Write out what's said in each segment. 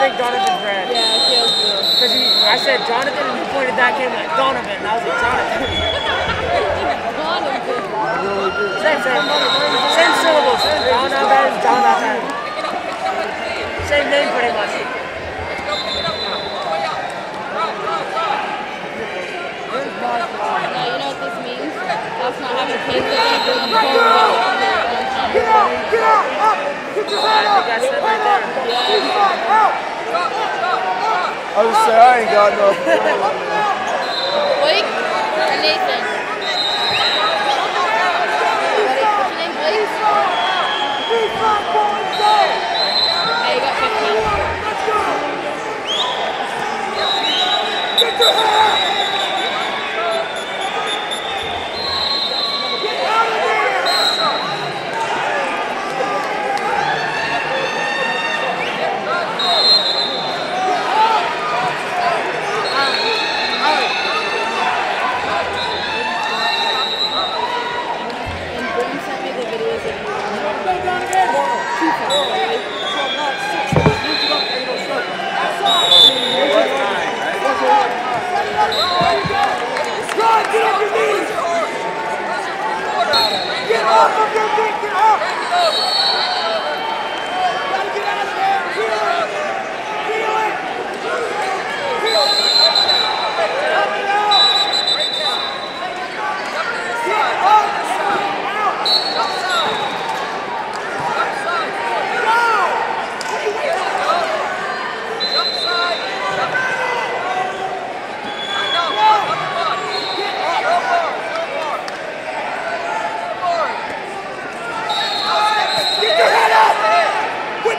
think Donovan's red. Yeah, he has blue. Because he, I said Jonathan and he pointed that kid like Donovan. And I was like, Jonathan. Donovan. Same, same. Same syllables. Donovan, Jonathan. Same name pretty much. Now, you know what this means? That's not having kids that they bring them home. Get out! Get out! Up! Get your head up! That's it right there. Yeah. Out! I was say I ain't got no. Blake or Nathan? What's your name, Blake? Defense, boys, go! Hey, you got 15. Let's go! Get your head up! Get out of there! And Boone sent me the videos of you. Go down again! Too far away. Run! Get off your knees! Get off of your knees! Get up! Gotta get out of there! Feel it! Feel it! Feel it! Up and out! Get up! Out! Go! What are you waiting for? Get up! Get your head up! Quit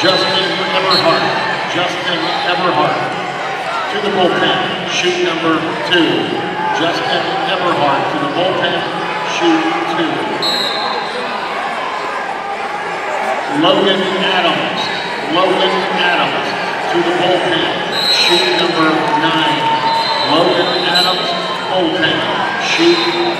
Justin Everhart. Justin Everhart. To the bullpen, shoot number two. Justin Everhart to the bullpen, shoot two. Logan Adams. Logan Adams to the bullpen, shoot number nine. Logan Adams, bullpen, shoot